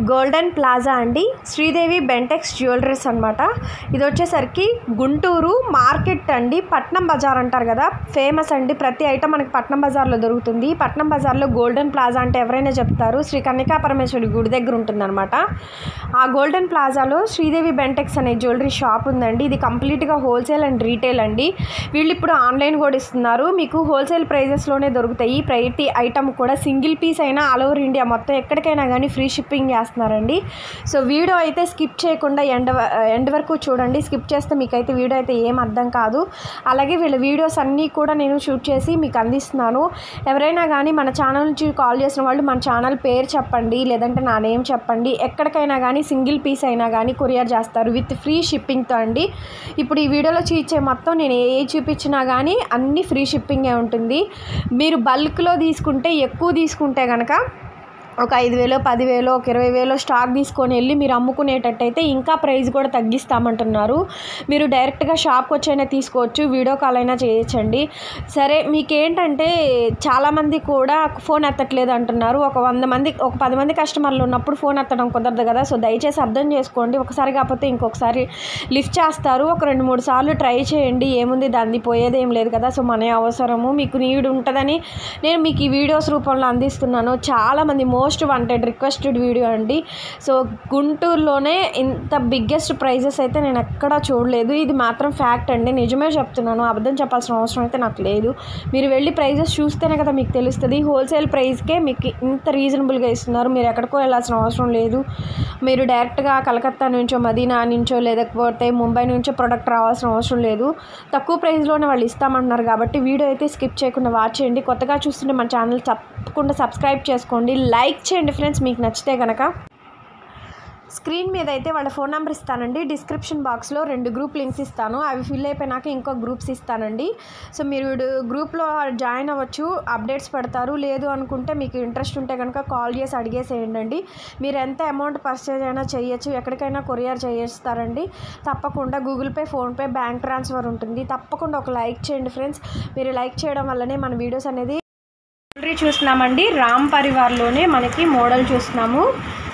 Golden plaza అండి. Sridevi Bentex jewelleries అనమాట ఇది వచ్చేసరికి గుంటూరు మార్కెట్ అండి. పట్నం బజార్ అంటారు కదా. ఫేమస్ అండి. ప్రతి ఐటమ్ మనకి పట్నం బజార్లో దొరుకుతుంది. పట్నం బజార్లో గోల్డెన్ ప్లాజా అంటే ఎవరైనా చెప్తారు. శ్రీ కన్యకా పరమేశ్వరి గుడి దగ్గర ఉంటుందన్నమాట. ఆ గోల్డెన్ ప్లాజాలో శ్రీదేవి బెంటెక్స్ అనే జ్యువెలరీ షాప్ ఉందండి. ఇది కంప్లీట్గా హోల్సేల్ అండ్ రీటైల్ అండి. వీళ్ళు ఇప్పుడు ఆన్లైన్ కూడా ఇస్తున్నారు. మీకు హోల్సేల్ ప్రైజెస్లోనే దొరుకుతాయి. ప్రతి ఐటమ్ కూడా సింగిల్ పీస్ అయినా ఆల్ ఓవర్ ఇండియా మొత్తం ఎక్కడికైనా కానీ ఫ్రీ షిప్పింగ్ చేస్తున్నారండి. సో వీడియో అయితే స్కిప్ చేయకుండా ఎండ్ ఎండ్ వరకు చూడండి. స్కిప్ చేస్తే మీకైతే వీడియో అయితే ఏం అర్థం కాదు. అలాగే వీళ్ళ వీడియోస్ అన్నీ కూడా నేను షూట్ చేసి మీకు అందిస్తున్నాను. ఎవరైనా కానీ మన ఛానల్ నుంచి కాల్ చేసిన వాళ్ళు మన ఛానల్ పేరు చెప్పండి లేదంటే నా నేమ్ చెప్పండి. ఎక్కడికైనా కానీ సింగిల్ పీస్ అయినా కానీ కొరియర్ చేస్తారు విత్ ఫ్రీ షిప్పింగ్తో అండి. ఇప్పుడు ఈ వీడియోలో చూపించే మొత్తం నేను ఏ చూపించినా కానీ అన్ని ఫ్రీ షిప్పింగే ఉంటుంది. మీరు బల్క్లో తీసుకుంటే ఎక్కువ తీసుకుంటే కనుక ఒక ఐదు వేలో పదివేలో ఒక ఇరవై వేలో స్టాక్ తీసుకొని వెళ్ళి మీరు అమ్ముకునేటట్టయితే ఇంకా ప్రైస్ కూడా తగ్గిస్తామంటున్నారు. మీరు డైరెక్ట్గా షాప్కి వచ్చైనా తీసుకోవచ్చు వీడియో కాల్ అయినా చేయొచ్చండి. సరే మీకేంటంటే చాలామంది కూడా ఫోన్ ఎత్తట్లేదు అంటున్నారు. ఒక వంద మంది ఒక పది మంది కస్టమర్లు ఉన్నప్పుడు ఫోన్ ఎత్తడం కుదరదు కదా. సో దయచేసి అర్థం చేసుకోండి. ఒకసారి కాకపోతే ఇంకొకసారి లిఫ్ట్ చేస్తారు. ఒక రెండు మూడు సార్లు ట్రై చేయండి. ఏముంది? దాన్ని పోయేది ఏం లేదు కదా. సో మన అవసరము. మీకు నీడు ఉంటుందని నేను మీకు ఈ వీడియోస్ రూపంలో అందిస్తున్నాను. చాలామంది మోస్ట్ వాంటెడ్ రిక్వెస్టెడ్ వీడియో అండి. సో గుంటూరులోనే ఇంత బిగ్గెస్ట్ ప్రైజెస్ అయితే నేను ఎక్కడా చూడలేదు. ఇది మాత్రం ఫ్యాక్ట్ అండి. నిజమే చెప్తున్నాను. అబద్ధం చెప్పాల్సిన అవసరం అయితే నాకు లేదు. మీరు వెళ్ళి ప్రైజెస్ చూస్తేనే కదా మీకు తెలుస్తుంది. హోల్సేల్ ప్రైస్కే మీకు ఇంత రీజనబుల్గా ఇస్తున్నారు. మీరు ఎక్కడికో వెళ్ళాల్సిన అవసరం లేదు. మీరు డైరెక్ట్గా కలకత్తా నుంచో మదీనా నుంచో లేకపోతే ముంబై నుంచో ప్రొడక్ట్ రావాల్సిన అవసరం లేదు. తక్కువ ప్రైస్లోనే వాళ్ళు ఇస్తామంటున్నారు కాబట్టి వీడియో అయితే స్కిప్ చేయకుండా వాచ్ చేయండి. కొత్తగా చూస్తుంటే మన ఛానల్ తప్పకుండా సబ్స్క్రైబ్ చేసుకోండి. లైక్ చేయండి ఫ్రెండ్స్ మీకు నచ్చితే కనుక స్క్రీన్ మీద అయితే వాళ్ళ ఫోన్ నెంబర్ ఇస్తానండి. డిస్క్రిప్షన్ బాక్స్లో రెండు గ్రూప్ లింక్స్ ఇస్తాను. అవి ఫిల్ అయిపోయినాక ఇంకో గ్రూప్స్ ఇస్తానండి. సో మీరు గ్రూప్లో జాయిన్ అవ్వచ్చు అప్డేట్స్ పెడతారు. లేదు అనుకుంటే మీకు ఇంట్రెస్ట్ ఉంటే కనుక కాల్ చేసి అడిగేసేయండి మీరు ఎంత అమౌంట్ పర్చేజ్ అయినా చేయొచ్చు ఎక్కడికైనా కొరియర్ చేయిస్తారండి. తప్పకుండా Google Pay PhonePe bank transfer ఉంటుంది. తప్పకుండా ఒక లైక్ చేయండి ఫ్రెండ్స్. మీరు లైక్ చేయడం వల్లనే మన వీడియోస్ అనేది చూస్తున్నామండి. రామ్ పరివార్లోనే మనకి మోడల్ చూస్తున్నాము.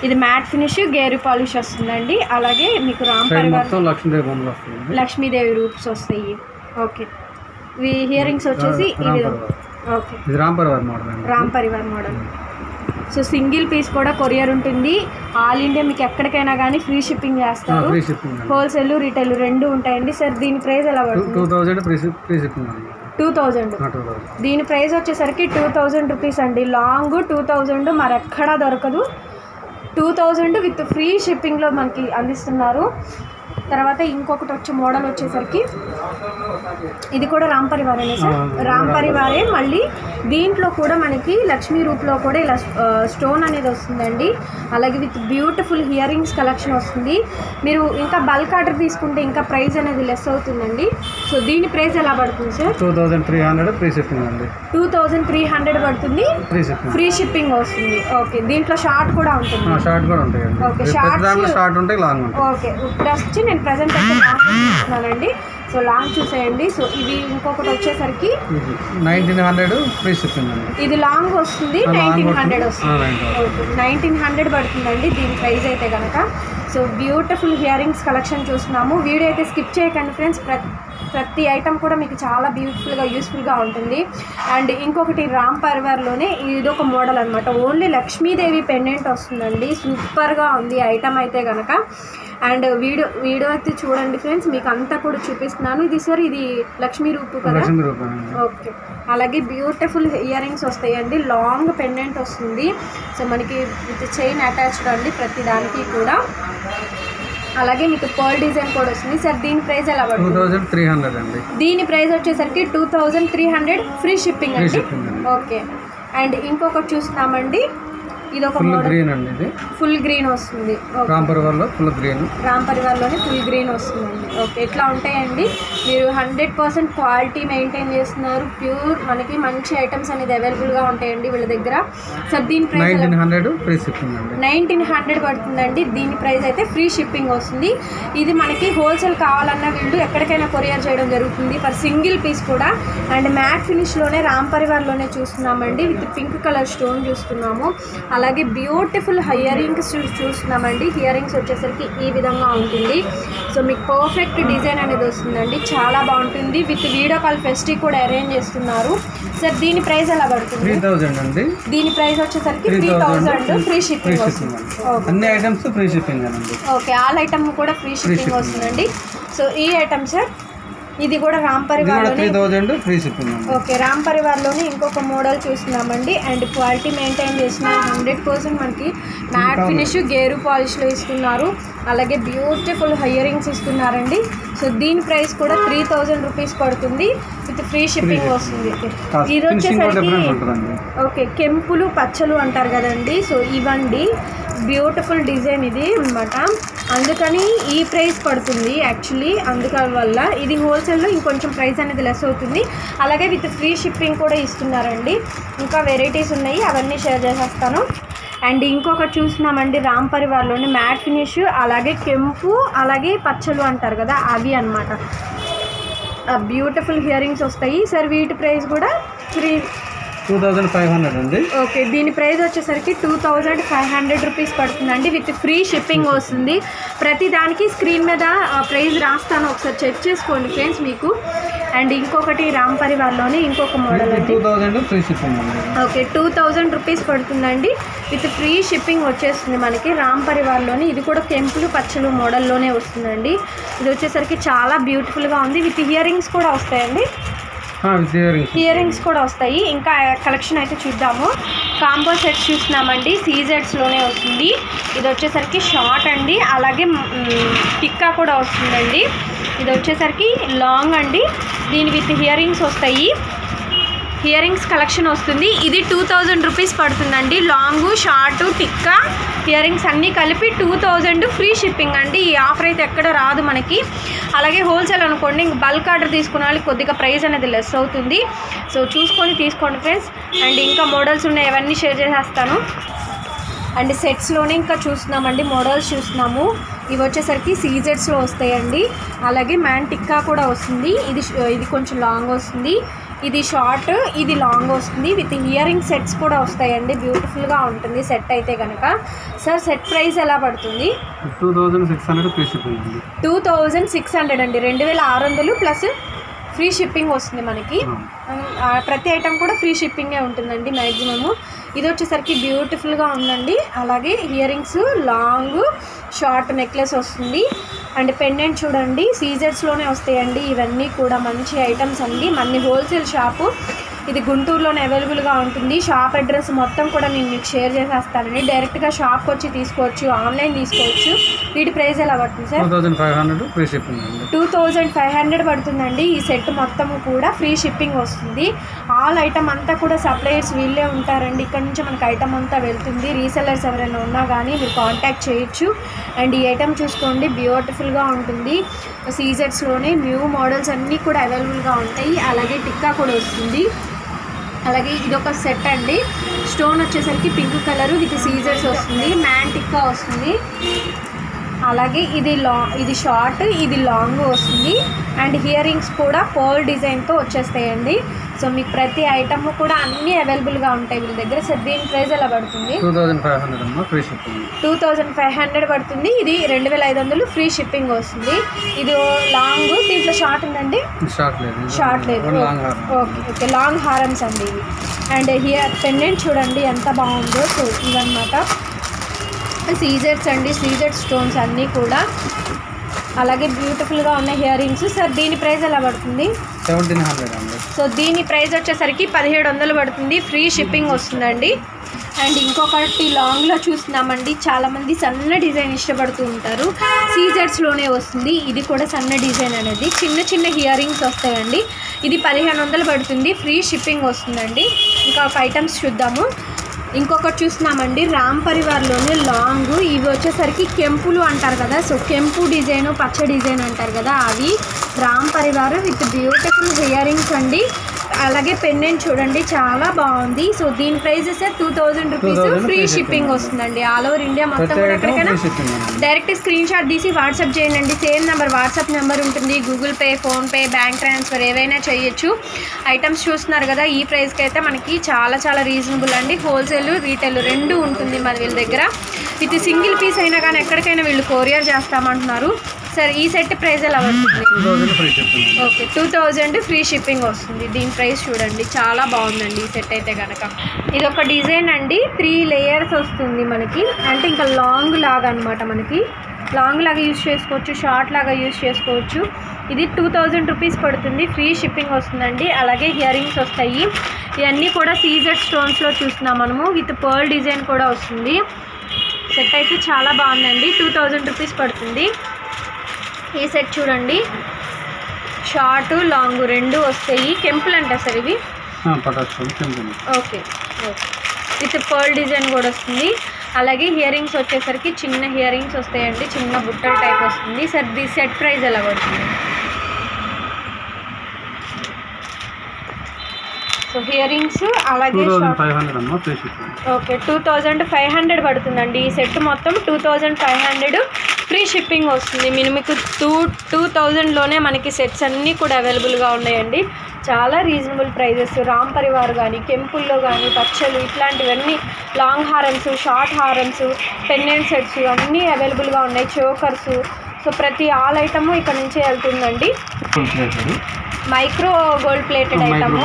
ఇది మ్యాట్ ఫినిష్ గేరు పాలిష్ వస్తుందండి. అలాగే మీకు రామ్ పరివార్ లక్ష్మీదేవి రూప్స్ వస్తాయి. ఓకే. ఇవి హియరింగ్స్ వచ్చేసి రామ్ పరివార్. ఓకే. ఇది Ram Parivar model Ram Parivar model. So single piece కూడా కొరియర్ ఉంటుంది. ఆల్ ఇండియా మీకు ఎక్కడికైనా కానీ ఫ్రీ షిప్పింగ్ చేస్తారు. హోల్సేల్ రీటైల్ రెండు ఉంటాయండి. సార్ దీని ప్రైస్ ఎలా పడుతుంది? Two thousand free shipping two thousand. దీని ప్రైస్ వచ్చేసరికి టూ థౌజండ్ రూపీస్ అండి. లాంగ్ టూ థౌజండ్ మరెక్కడా దొరకదు. టూ థౌజండ్ విత్ ఫ్రీ షిప్పింగ్లో మనకి అందిస్తున్నారు. తర్వాత ఇంకొకటి వచ్చే మోడల్ వచ్చేసరికి ఇది కూడా రామ్ పరివారేనే సార్? రామ్ పరివారే. మళ్ళీ దీంట్లో కూడా మనకి లక్ష్మీ రూప్లో కూడా ఇలా స్టోన్ అనేది వస్తుందండి. అలాగే విత్ బ్యూటిఫుల్ హియరింగ్స్ కలెక్షన్ వస్తుంది. మీరు ఇంకా బల్క్ ఆర్డర్ తీసుకుంటే ఇంకా ప్రైస్ అనేది లెస్ అవుతుందండి. సో దీని ప్రైస్ ఎలా పడుతుంది sir? Two thousand three hundred free shipping అండి. టూ థౌజండ్ త్రీ హండ్రెడ్ పడుతుంది. ఫ్రీ షిప్పింగ్ వస్తుంది. ఓకే దీంట్లో షార్ట్ కూడా ఉంటుంది. షార్ట్ కూడా ప్రతి shorts- దాంట్లో షార్ట్ ఉంటాయి లాంగ్ ఉంటాయి ఓకే వచ్చి నేను ప్రజెంట్ అయితే లాంగ్ చూస్తున్నానండి సో లాంగ్ చూసేయండి. సో ఇది ఇంకొకటి వచ్చేసరికి నైన్టీన్ హండ్రెడ్ ఫ్రీ షిప్పింగ్ అండి. ఇది లాంగ్ వస్తుంది నైన్టీన్. హండ్రెడ్ వస్తుంది. 1900. ఓకే నైన్టీన్ హండ్రెడ్ పడుతుందండి దీని ప్రైస్ అయితే కనుక సో బ్యూటిఫుల్ హియరింగ్స్ కలెక్షన్ చూస్తున్నాము. వీడియో అయితే స్కిప్ చేయకండి ఫ్రెండ్స్ ప్రతి ప్రతి ఐటమ్ కూడా మీకు చాలా బ్యూటిఫుల్గా యూస్ఫుల్గా ఉంటుంది. అండ్ ఇంకొకటి రామ్ పర్వర్లోనే ఇది ఒక మోడల్ అనమాట ఓన్లీ లక్ష్మీదేవి పెండెంట్ వస్తుందండి. సూపర్గా ఉంది ఐటమ్ అయితే కనుక అండ్ వీడియో వీడియో అయితే చూడండి ఫ్రెండ్స్ మీకు అంతా కూడా చూపిస్తున్నాను. ఇది సార్ ఇది లక్ష్మీ రూపు కదా? ఓకే. అలాగే బ్యూటిఫుల్ ఇయర్ రింగ్స్ వస్తాయండి. లాంగ్ పెండెంట్ వస్తుంది. సో మనకి విత్ చైన్ అటాచ్డ్ అండి ప్రతి దానికి కూడా. అలాగే మీకు పర్ల్ డిజైన్ కూడా వస్తుంది. సార్ దీని ప్రైస్ ఎలా పడుతుంది? థౌజండ్ త్రీ హండ్రెడ్ అండి. దీని ప్రైస్ వచ్చేసరికి two thousand three hundred free shipping free అండి. షిప్పింగ్ అండి. ఓకే. అండ్ ఇంకొకటి చూస్తున్నామండి. ఇది ఒక ఫుల్ గ్రీన్ అండి ఇది. ఫుల్ గ్రీన్ వస్తుంది. ఓకే రామ్ పరివార్లో ఫుల్ గ్రీన్ రామ్ పరివార్లోనే ఫుల్ గ్రీన్ వస్తుందండి. ఓకే ఇట్లా ఉంటాయండి? మీరు హండ్రెడ్ పర్సెంట్ క్వాలిటీ మెయింటైన్ చేస్తున్నారు. ప్యూర్ మనకి మంచి ఐటమ్స్ అనేది అవైలబుల్గా ఉంటాయండి వీళ్ళ దగ్గర. సార్ దీని price nineteen hundred free shipping అండి. నైన్టీన్ హండ్రెడ్ పడుతుందండి. దీని ప్రైస్ అయితే ఫ్రీ షిప్పింగ్ వస్తుంది. ఇది మనకి హోల్సేల్ కావాలన్నా వీళ్ళు ఎక్కడికైనా కొరియర్ చేయడం జరుగుతుంది. ఫర్ సింగిల్ పీస్ కూడా. అండ్ మ్యాట్ ఫినిష్లోనే రామ్ పరివార్లోనే చూస్తున్నామండి. విత్ పింక్ కలర్ స్టోన్ చూస్తున్నాము. అలాగే బ్యూటిఫుల్ హియరింగ్స్ చూస్తున్నామండి. హియరింగ్స్ వచ్చేసరికి ఈ విధంగా ఉంటుంది. సో మీకు పర్ఫెక్ట్ డిజైన్ అనేది వస్తుందండి. చాలా బాగుంటుంది. విత్ వీడియో కాల్ ఫెస్టివ్ కూడా అరేంజ్ చేస్తున్నారు. సార్ దీని ప్రైస్ ఎలా త్రీ పడుతుంది థౌజండ్ అండి. దీని ప్రైస్ వచ్చేసరికి three three thousand free shipping వస్తుంది. అన్ని ఐటమ్స్ ఫ్రీ షిప్పింగ్ అండి. ఓకే. ఆల్ ఐటమ్ కూడా ఫ్రీ షిప్పింగ్. వస్తుందండి. సో ఈ ఐటమ్ సార్? ఇది కూడా రామ్ అండి ఓకే రామ్ పరివార్లోనే ఇంకొక మోడల్ చూస్తున్నామండి. అండ్ క్వాలిటీ మెయింటైన్ చేసిన హండ్రెడ్ పర్సెంట్ మనకి మ్యాట్ ఫినిష్ గేరు పాలిష్లో ఇస్తున్నారు. అలాగే బ్యూటిఫుల్ హైయరింగ్స్ ఇస్తున్నారండి. సో దీని ప్రైస్ కూడా త్రీ థౌజండ్ రూపీస్ పడుతుంది. విత్ ఫ్రీ షిప్పింగ్ వస్తుంది. ఇది వచ్చేసరికి ఓకే కెంపులు పచ్చలు అంటారు కదండి. సో ఇవండి. బ్యూటిఫుల్ డిజైన్ ఇది అనమాట అందుకని ఈ ప్రైస్ పడుతుంది యాక్చువల్లీ అందుకని వల్ల ఇది హోల్సేల్లో ఇంకొంచెం ప్రైస్ అనేది లెస్ అవుతుంది. అలాగే విత్ ఫ్రీ షిప్పింగ్ కూడా ఇస్తున్నారండి. ఇంకా వెరైటీస్ ఉన్నాయి అవన్నీ షేర్ చేసేస్తాను. అండ్ ఇంకొకటి చూస్తున్నామండి రామ్ పరివార్లోని మ్యాట్ ఫినిష్ అలాగే కెంపు అలాగే పచ్చలు అంటారు కదా అవి అన్నమాట. బ్యూటిఫుల్ హియరింగ్స్ వస్తాయి. సార్ వీటి ప్రైస్ కూడా three two thousand five hundred అండి. ఓకే దీని ప్రైస్ వచ్చేసరికి two thousand five hundred rupees పడుతుందండి విత్ ఫ్రీ షిప్పింగ్ వస్తుంది. ప్రతి దానికి స్క్రీన్ మీద ప్రైస్ రాస్తాను. ఒకసారి చెక్ చేసుకోండి ఫ్రెండ్స్ మీకు. అండ్ ఇంకొకటి రామ్ పరివార్లోనే ఇంకొక model two thousand free shipping అండి ఓకే టూ థౌజండ్ రూపీస్ పడుతుందండి. విత్ ఫ్రీ షిప్పింగ్ వచ్చేస్తుంది మనకి రామ్ పరివార్లోని. ఇది కూడా కెంపులు పచ్చలు మోడల్లోనే వస్తుందండి. ఇది వచ్చేసరికి చాలా బ్యూటిఫుల్గా ఉంది. విత్ ఇయరింగ్స్ కూడా వస్తాయండి. Earrings. కూడా వస్తాయి. ఇంకా కలెక్షన్ అయితే చూద్దాము. కాంబో సెట్ చూస్తున్నామండి. సీజెడ్స్లోనే వస్తుంది. ఇది వచ్చేసరికి షార్ట్ అండి. అలాగే టిక్కా కూడా వస్తుందండి. ఇది వచ్చేసరికి లాంగ్ అండి. దీని విత్ హియరింగ్స్ వస్తాయి. ఇయర్ రింగ్స్ కలెక్షన్ వస్తుంది. ఇది టూ థౌజండ్ రూపీస్ పడుతుందండి. Long short tikka ear rings అన్నీ కలిపి టూ థౌజండ్ ఫ్రీ షిప్పింగ్ అండి. ఈ ఆఫర్ అయితే ఎక్కడ రాదు మనకి. అలాగే హోల్సేల్ అనుకోండి ఇంక బల్క్ ఆర్డర్ తీసుకున్న వాళ్ళకి కొద్దిగా ప్రైస్ అనేది లెస్ అవుతుంది. సో చూసుకొని తీసుకోండి ఫ్రెండ్స్ అండ్ ఇంకా మోడల్స్ ఉన్నాయి అవన్నీ షేర్ చేసేస్తాను. అండ్ సెట్స్లోనే ఇంకా చూస్తున్నామండి మోడల్స్ చూస్తున్నాము. ఇవి వచ్చేసరికి సీజెట్స్లో వస్తాయండి. అలాగే మ్యాన్ టిక్కా కూడా వస్తుంది. ఇది ఇది కొంచెం లాంగ్ వస్తుంది. ఇది షార్ట్ ఇది లాంగ్ వస్తుంది. విత్ ఇయరింగ్ సెట్స్ కూడా వస్తాయండి. బ్యూటిఫుల్గా ఉంటుంది సెట్ అయితే కనుక సార్ సెట్ ప్రైస్ ఎలా పడుతుంది? Two thousand six hundred two thousand six hundred అండి. రెండు వేల ఆరు వందలు ప్లస్ ఫ్రీ షిప్పింగ్ వస్తుంది మనకి. ప్రతి ఐటమ్ కూడా ఫ్రీ షిప్పింగే ఉంటుందండి మ్యాక్సిమము ఇది వచ్చేసరికి బ్యూటిఫుల్గా ఉందండి. అలాగే ఇయరింగ్స్ లాంగ్ షార్ట్ నెక్లెస్ వస్తుంది. అండ్ పెండెంట్ చూడండి సీజర్స్లోనే వస్తాయండి. ఇవన్నీ కూడా మంచి ఐటమ్స్ అండి. మన హోల్సేల్ షాపు ఇది గుంటూరులోనే అవైలబుల్గా ఉంటుంది. షాప్ అడ్రస్ మొత్తం కూడా నేను మీకు షేర్ చేసేస్తానండి. డైరెక్ట్గా షాప్కి వచ్చి తీసుకోవచ్చు ఆన్లైన్ తీసుకోవచ్చు. వీటి ప్రైస్ ఎలా పడుతుంది sir two thousand five hundred పడుతుందండి. ఈ సెట్ మొత్తము కూడా ఫ్రీ షిప్పింగ్ వస్తుంది. ఆల్ ఐటమ్ అంతా కూడా సప్లయర్స్ వీళ్ళే ఉంటారండి. ఇక్కడ నుంచి మనకి ఐటమ్ అంతా వెళ్తుంది. రీసెల్లర్స్ ఎవరైనా ఉన్నా కానీ మీరు కాంటాక్ట్ చేయొచ్చు. అండ్ ఈ ఐటమ్ చూసుకోండి బ్యూటిఫుల్గా ఉంటుంది. సీజెట్స్లోనే న్యూ మోడల్స్ అన్నీ కూడా అవైలబుల్గా ఉంటాయి. అలాగే టిక్కా కూడా వస్తుంది. అలాగే ఇది ఒక సెట్ అండి. స్టోన్ వచ్చేసరికి పింక్ కలర్ విత్ సీజర్స్ వస్తుంది మ్యాంటిక్గా వస్తుంది. అలాగే ఇది లాంగ్ ఇది షార్ట్ ఇది లాంగ్ వస్తుంది. అండ్ హియరింగ్స్ కూడా పర్ల్ డిజైన్తో వచ్చేస్తాయండి. సో మీకు ప్రతి ఐటమ్ కూడా అన్నీ అవైలబుల్గా ఉంటాయి. వీళ్ళ దగ్గర సో దీని ప్రైస్ ఎలా పడుతుంది? టూ థౌజండ్ ఫైవ్ హండ్రెడ్ అమ్మా free shipping two thousand five hundred పడుతుంది. ఇది రెండు వేల ఐదు వందలు ఫ్రీ షిప్పింగ్ వస్తుంది. ఇది లాంగ్ దీంట్లో షార్ట్ ఉందండి? షార్ట్ లేదు. షార్ట్ లేదు. Okay okay. లాంగ్ హారమ్స్ అండి ఇవి. అండ్ హియర్ పెండెంట్ చూడండి ఎంత బాగుందో. సో ఇవన్నమాట. సీజర్స్ అండి సీజర్ స్టోన్స్ అన్నీ కూడా. అలాగే బ్యూటిఫుల్గా ఉన్న హియర్ రింగ్స్ సార్ దీని ప్రైస్ ఎలా పడుతుంది? సెవెంటీన్ హండ్రెడ్ అండి. సో దీని ప్రైస్ వచ్చేసరికి పదిహేడు వందలు పడుతుంది. ఫ్రీ షిప్పింగ్ వస్తుందండి. అండ్ ఇంకొకటి లాంగ్లో చూస్తున్నామండి. చాలామంది సన్న డిజైన్ ఇష్టపడుతూ ఉంటారు. సీజర్స్లోనే వస్తుంది. ఇది కూడా సన్న డిజైన్ అనేది. చిన్న చిన్న హియరింగ్స్ వస్తాయండి. ఇది పదిహేను వందలు పడుతుంది. ఫ్రీ షిప్పింగ్ వస్తుందండి. ఇంకా ఒక ఐటమ్స్ చూద్దాము. ఇంకొకటి చూస్తున్నామండి. రామ్ పరివార్లోనే లాంగ్. ఇవి వచ్చేసరికి కెంపులు అంటారు కదా. సో కెంపు డిజైన్ పచ్చ డిజైన్ అంటారు కదా అవి. Ram Parivar with beautiful ear అండి. అలాగే పెన్నెంట్ చూడండి చాలా బాగుంది. సో దీని price sir two thousand rupees. 2000 free shipping. వస్తుందండి. ఆల్ ఓవర్ ఇండియా మొత్తం కూడా ఎక్కడికైనా డైరెక్ట్ స్క్రీన్ షాట్ తీసి వాట్సాప్ చేయండి. సేమ్ నెంబర్ వాట్సాప్ నెంబర్ ఉంటుంది. Google Pay PhonePe bank transfer ఏవైనా చేయొచ్చు. ఐటమ్స్ చూస్తున్నారు కదా ఈ ప్రైస్కి అయితే మనకి చాలా చాలా రీజనబుల్ అండి. హోల్సేల్ రీటైల్ రెండు ఉంటుంది మన వీళ్ళ దగ్గర. విత్ సింగిల్ పీస్ అయినా కానీ ఎక్కడికైనా వీళ్ళు కొరియర్ చేస్తామంటున్నారు. సరే ఈ సెట్ ప్రైస్ ఎలా పడుతుంది okay two thousand free shipping వస్తుంది. దీని ప్రైస్ చూడండి చాలా బాగుందండి ఈ సెట్ అయితే కనుక ఇది ఒక డిజైన్ అండి త్రీ లేయర్స్ వస్తుంది మనకి. అంటే ఇంకా లాంగ్ లాగా అనమాట మనకి. లాంగ్ లాగా యూస్ చేసుకోవచ్చు షార్ట్ లాగా యూస్ చేసుకోవచ్చు. ఇది టూ థౌజండ్ రూపీస్ పడుతుంది ఫ్రీ షిప్పింగ్ వస్తుందండి. అలాగే ఇయరింగ్స్ వస్తాయి. ఇవన్నీ కూడా సీజెడ్ స్టోన్స్లో చూస్తున్నాం మనము. విత్ పర్ల్ డిజైన్ కూడా వస్తుంది. సెట్ అయితే చాలా బాగుందండి టూ థౌజండ్ రూపీస్ పడుతుంది. ఈ సెట్ చూడండి. షార్ట్ లాంగ్ రెండు వస్తాయి. కెంపులు అంట సార్ ఇవి? Okay. Okay. With pearl design కూడా వస్తుంది. అలాగే హియరింగ్స్ వచ్చేసరికి చిన్న హియరింగ్స్ వస్తాయండి. చిన్న బుట్టల టైప్ వస్తుంది. సార్ ది సెట్ ప్రైస్ ఎలా పడుతుంది? సో హియరింగ్స్ అలాగే okay. Two thousand five hundred పడుతుందండి. ఈ సెట్ మొత్తం two thousand five hundred free shipping వస్తుంది. మీరు మీకు టూ టూ థౌజండ్లోనే మనకి సెట్స్ అన్నీ కూడా అవైలబుల్గా ఉన్నాయండి. చాలా రీజనబుల్ ప్రైజెస్. రామ్ పరివార్ కానీ కెంపుల్లో కానీ పచ్చలు ఇట్లాంటివన్నీ లాంగ్ హారమ్స్ షార్ట్ హారమ్స్ పెన్నెంట్ సెట్స్ అన్నీ అవైలబుల్గా ఉన్నాయి. చోకర్స్. సో ప్రతి ఆల్ ఐటము ఇక్కడ నుంచే వెళ్తుందండి. అది micro gold plated item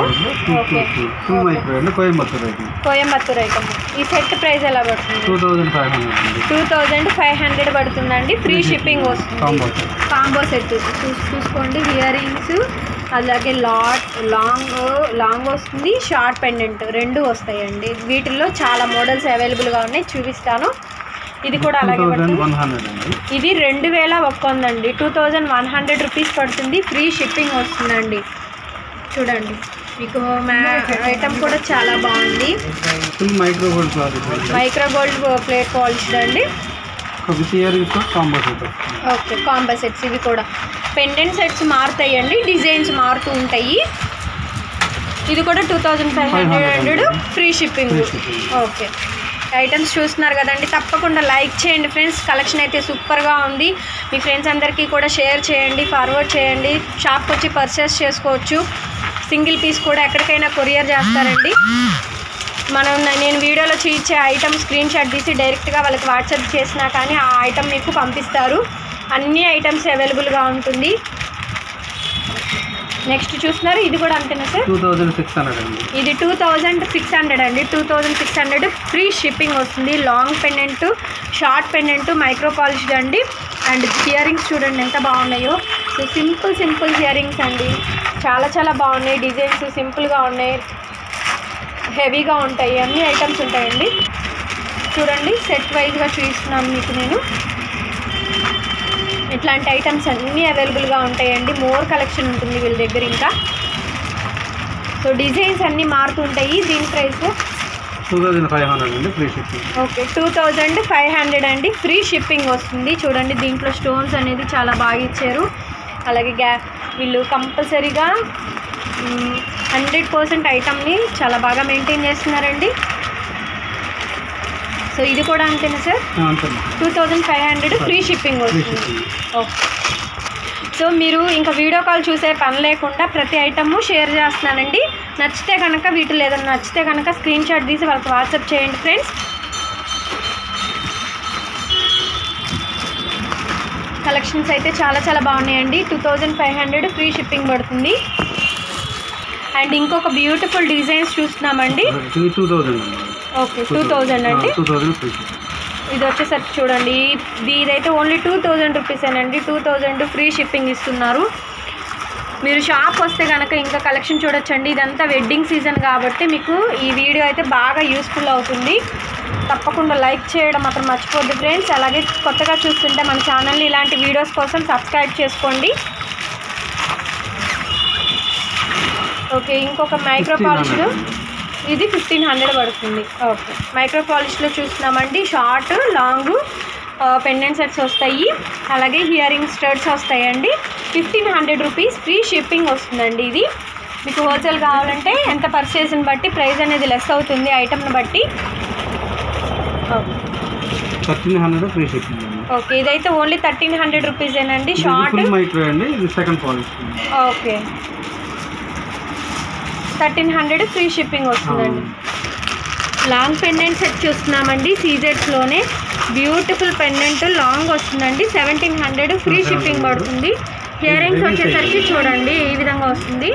okay. Two micro అండి కోయంబత్తూర్ ఐటమ్ ఈ సెట్ ప్రైస్ ఎలా పడుతుంది? Two thousand five hundred two thousand five hundred పడుతుందండి. ఫ్రీ షిప్పింగ్ వస్తుంది. Combo set. కాంబో సెట్ చూసి చూసుకోండి. ఇయర్ రింగ్స్ అలాగే లాట్ లాంగ్ లాంగ్ వస్తుంది. షార్ట్ పెండెంట్ రెండు వస్తాయండి. వీటిల్లో చాలా మోడల్స్ అవైలబుల్గా ఉన్నాయి. చూపిస్తాను. ఇది కూడా అలాగే ఇది రెండు వేల ఒక్క వందండి. Two thousand one hundred rupees పడుతుంది. ఫ్రీ షిప్పింగ్ వస్తుందండి. చూడండి. మీకు ఐటమ్ కూడా చాలా బాగుంది. Micro gold. Micro gold plate polished అండి. సెట్ ఓకే కాంబో సెట్స్ ఇవి కూడా. Pendant sets మారుతాయండి. డిజైన్స్ మారుతూ ఉంటాయి. ఇది కూడా two thousand five hundred. Free shipping. Okay. Items చూస్తున్నారు కదండి తప్పకుండా లైక్ చేయండి ఫ్రెండ్స్. కలెక్షన్ అయితే సూపర్గా ఉంది. మీ ఫ్రెండ్స్ అందరికీ కూడా షేర్ చేయండి ఫార్వర్డ్ చేయండి. షాప్కి వచ్చి పర్చేస్ చేసుకోవచ్చు. సింగిల్ పీస్ కూడా ఎక్కడికైనా కొరియర్ చేస్తారండి. మనం నేను వీడియోలో చూపించే ఐటమ్ స్క్రీన్ షాట్ తీసి డైరెక్ట్గా వాళ్ళకి వాట్సాప్ చేసినా కానీ ఆ ఐటమ్ మీకు పంపిస్తారు. అన్ని ఐటమ్స్ అవైలబుల్గా ఉంటుంది. నెక్స్ట్ చూస్తున్నారు ఇది కూడా అంతేనా sir? Two thousand six hundred అండి. ఇది టూ థౌజండ్ సిక్స్ హండ్రెడ్ అండి. Two thousand six hundred free shipping వస్తుంది. Long pendant short pendant micro polished అండి. అండ్ ఇయరింగ్స్ చూడండి ఎంత బాగున్నాయో. సో సింపుల్ సింపుల్ ఇయరింగ్స్ అండి. చాలా చాలా బాగున్నాయి. డిజైన్స్ సింపుల్గా ఉన్నాయి. హెవీగా ఉంటాయి. అన్ని ఐటమ్స్ ఉంటాయండి. చూడండి సెట్ వైజ్గా చూపిస్తున్నాను మీకు నేను. ఇట్లాంటి ఐటమ్స్ అన్నీ అవైలబుల్గా ఉంటాయండి. మోర్ కలెక్షన్ ఉంటుంది వీళ్ళ దగ్గర ఇంకా. సో డిజైన్స్ అన్నీ మారుతుంటాయి. దీని price two thousand five hundred అండి free shipping okay two thousand five hundred అండి. ఫ్రీ షిప్పింగ్ వస్తుంది. చూడండి దీంట్లో స్టోన్స్ అనేది చాలా బాగా ఇచ్చారు. అలాగే గ్యా వీళ్ళు కంపల్సరీగా హండ్రెడ్ పర్సెంట్ ఐటమ్ని చాలా బాగా మెయింటైన్ చేస్తున్నారండి. సో ఇది కూడా అంతేనా sir? Two thousand five hundred free shipping వస్తుంది. ఓకే సో మీరు ఇంకా వీడియో కాల్ చూసే పని లేకుండా ప్రతి ఐటమ్ షేర్ చేస్తున్నానండి. నచ్చితే కనుక వీటిలో ఏదైనా నచ్చితే కనుక స్క్రీన్ షాట్ తీసి వాళ్ళకి వాట్సాప్ చేయండి ఫ్రెండ్స్. కలెక్షన్స్ అయితే చాలా చాలా బాగున్నాయండి. Two thousand five hundred free shipping పడుతుంది. అండ్ ఇంకొక బ్యూటిఫుల్ డిజైన్స్ చూస్తున్నామండి. Two thousand okay two thousand అండి? టూ థౌజండ్ ఇది వచ్చేసరికి చూడండి ఇది ఇదైతే ఓన్లీ టూ థౌజండ్ రూపీసేనండి టూ థౌజండ్ ఫ్రీ షిప్పింగ్ ఇస్తున్నారు. మీరు షాప్ వస్తే కనుక ఇంకా కలెక్షన్ చూడొచ్చండి. ఇదంతా వెడ్డింగ్ సీజన్ కాబట్టి మీకు ఈ వీడియో అయితే బాగా యూస్ఫుల్ అవుతుంది. తప్పకుండా లైక్ చేయడం మాత్రం మర్చిపోద్దు ఫ్రెండ్స్ అలాగే కొత్తగా చూస్తుంటే మన ఛానల్ని ఇలాంటి వీడియోస్ కోసం సబ్స్క్రైబ్ చేసుకోండి. ఓకే ఇంకొక మైక్రో పాలిష్డ్ ఇది ఫిఫ్టీన్ హండ్రెడ్ పడుతుంది. ఓకే మైక్రో పాలిష్లో చూస్తున్నామండి. షార్ట్ లాంగ్ పెండెంట్ సెట్స్ వస్తాయి. అలాగే హియరింగ్ స్టర్ట్స్ వస్తాయండి. Fifteen hundred rupees free shipping వస్తుందండి ఇది. మీకు హోల్సేల్ కావాలంటే ఎంత పర్చేస్ని బట్టి ప్రైస్ అనేది లెస్ అవుతుంది ఐటమ్ని బట్టి. Thirteen hundred free shipping okay ఇదైతే ఓన్లీ థర్టీన్ హండ్రెడ్ రూపీసేనండి ఇది షార్ట్ మైక్రో అండి. ఇది second polish okay thirteen hundred free shipping వస్తుందండి. లాంగ్ పెండెంట్ సెట్ చూస్తున్నామండి సీజెట్స్లోనే బ్యూటిఫుల్ పెండెంట్ లాంగ్ వస్తుందండి సెవెంటీన్ హండ్రెడ్ ఫ్రీ షిప్పింగ్ పడుతుంది. ఇయర్ రింగ్స్ వచ్చేసరికి చూడండి ఈ విధంగా వస్తుంది.